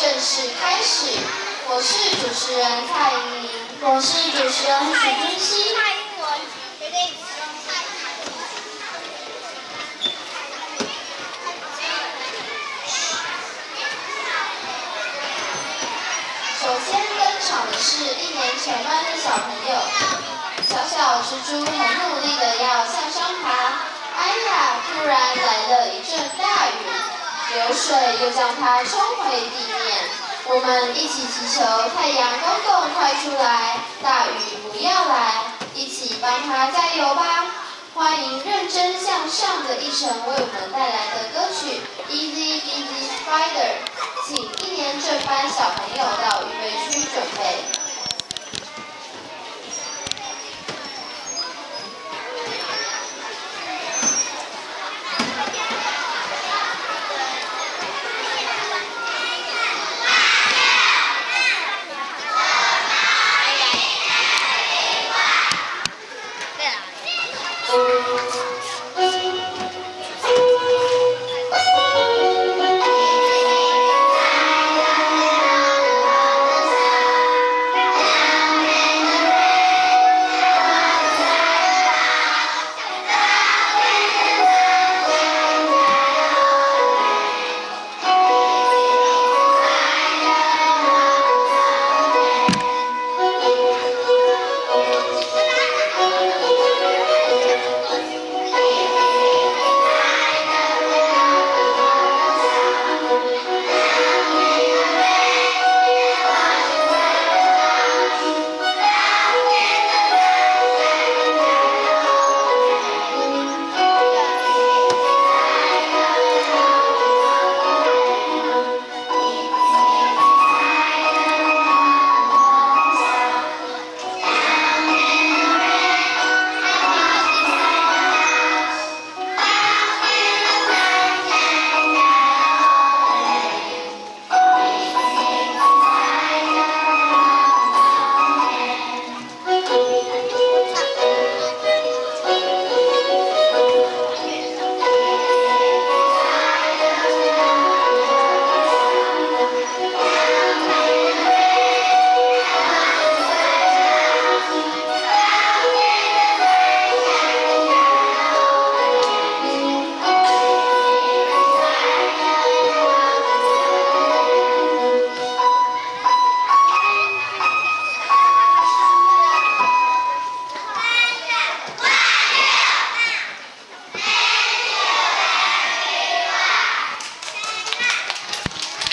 正式开始。我是主持人蔡依林，我是主持人许君熙。首先登场的是一年前班的小朋友，小小蜘蛛很努力的要向上爬，哎呀，突然来了一阵大雨，流水又将它冲回地面。我们一起祈求太阳公公快出来，大雨不要来，一起帮他加油吧！欢迎认真向上的一晨为我们带来的歌曲《Easy Easy Spider》，请一年这班小朋友到预备区准备。